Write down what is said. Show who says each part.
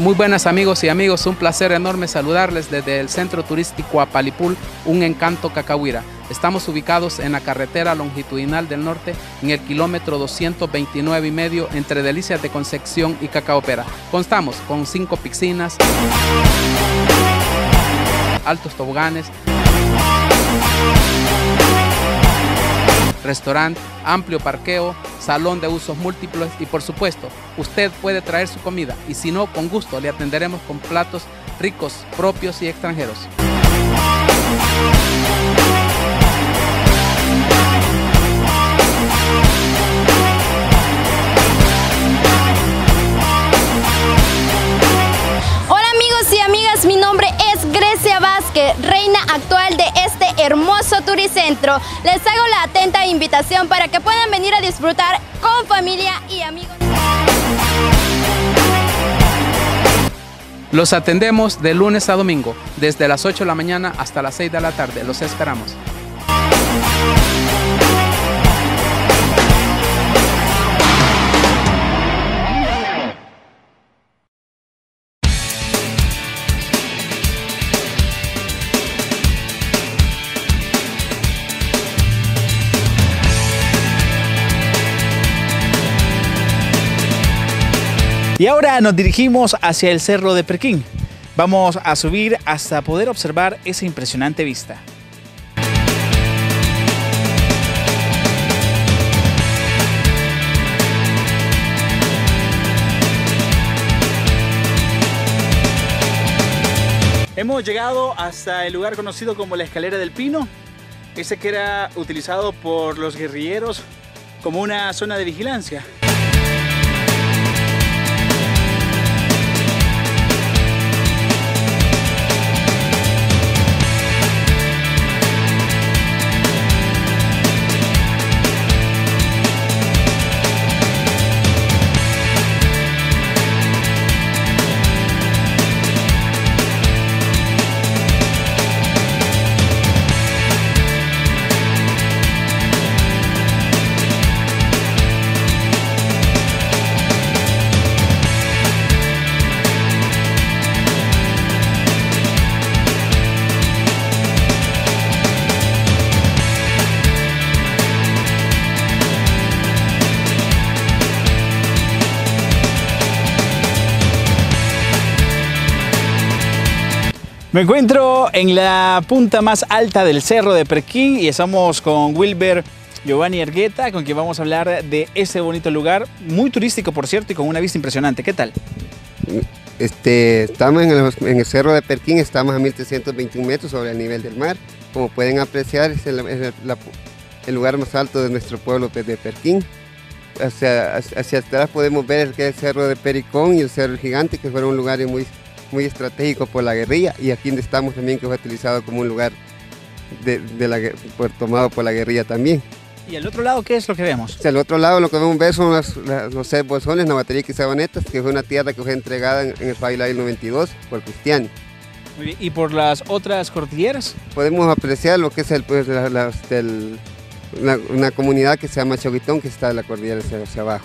Speaker 1: Muy buenas amigos y amigos, un placer enorme saludarles desde el Centro Turístico Apalipul, un encanto cacahuira. Estamos ubicados en la carretera longitudinal del norte, en el kilómetro 229 y medio entre Delicias de Concepción y Cacaopera. Constamos con cinco piscinas, altos toboganes, restaurante, amplio parqueo, salón de usos múltiples y por supuesto, usted puede traer su comida y si no, con gusto le atenderemos con platos ricos, propios y extranjeros.
Speaker 2: Hola amigos y amigas, mi nombre es Grecia Vázquez, reina actual de este hermoso turicentro. Les hago la atenta invitación para que puedan venir a disfrutar con familia y amigos.
Speaker 1: Los atendemos de lunes a domingo, desde las 8 de la mañana hasta las 6 de la tarde. Los esperamos.
Speaker 3: Y ahora nos dirigimos hacia el Cerro de Perquín. Vamos a subir hasta poder observar esa impresionante vista. Hemos llegado hasta el lugar conocido como la Escalera del Pino, ese que era utilizado por los guerrilleros como una zona de vigilancia. Me encuentro en la punta más alta del cerro de Perquín y estamos con Wilber Giovanni Ergueta, con quien vamos a hablar de ese bonito lugar, muy turístico por cierto y con una vista impresionante. ¿Qué tal?
Speaker 4: Este, estamos en el, cerro de Perquín, estamos a 1321 metros sobre el nivel del mar. Como pueden apreciar, es el, lugar más alto de nuestro pueblo de Perquín. Hacia, atrás podemos ver el el cerro de Pericón y el cerro Gigante, que fueron lugares muy, muy estratégicos por la guerrilla. Y aquí estamos también, que fue utilizado como un lugar de, de la, por- tomado por la guerrilla también.
Speaker 3: ¿Y al otro lado qué es lo que vemos?
Speaker 4: Hacia el otro lado lo que vemos ver son las- las- los seis bolsones, Navaterica y Sabonetas, que fue una tierra que fue entregada en, en el País del 92 por Cristiani.
Speaker 3: Muy bien. ¿Y por las otras cordilleras?
Speaker 4: Podemos apreciar lo que es el, pues, la- una, una comunidad que se llama Choguitón, que está en la cordillera hacia, hacia abajo.